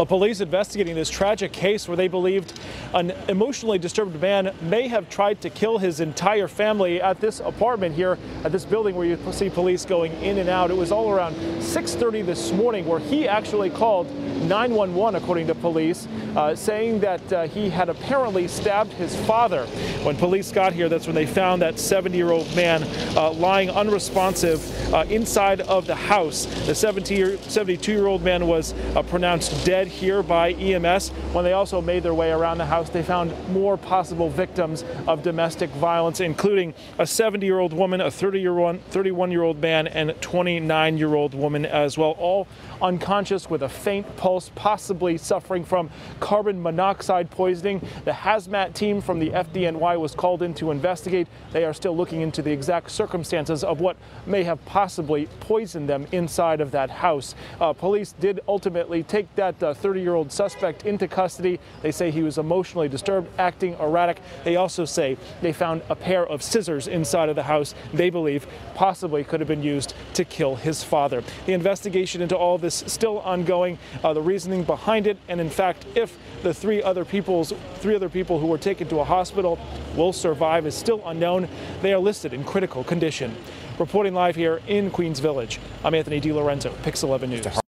Well, police investigating this tragic case where they believed an emotionally disturbed man may have tried to kill his entire family at this apartment here at this building where you see police going in and out. It was all around 6:30 this morning where he actually called 911 according to police, uh, saying that uh, he had apparently stabbed his father. When police got here, that's when they found that 70-year-old man uh, lying unresponsive uh, inside of the house. The 72-year-old man was uh, pronounced dead here by EMS. When they also made their way around the house, they found more possible victims of domestic violence, including a 70-year-old woman, a 31-year-old man, and 29-year-old woman as well, all unconscious with a faint pulse, possibly suffering from carbon monoxide poisoning. The hazmat team from the FDNY was called in to investigate. They are still looking into the exact circumstances of what may have possibly poisoned them inside of that house. Uh, police did ultimately take that 30-year-old uh, suspect into custody. They say he was emotionally disturbed, acting erratic. They also say they found a pair of scissors inside of the house they believe possibly could have been used to kill his father. The investigation into all this still ongoing. Uh, the reasoning behind it, and in fact, if the three other people's three other people who were taken to a hospital will survive is still unknown. They are listed in critical condition. Reporting live here in Queens Village, I'm Anthony DiLorenzo, Pix 11 News.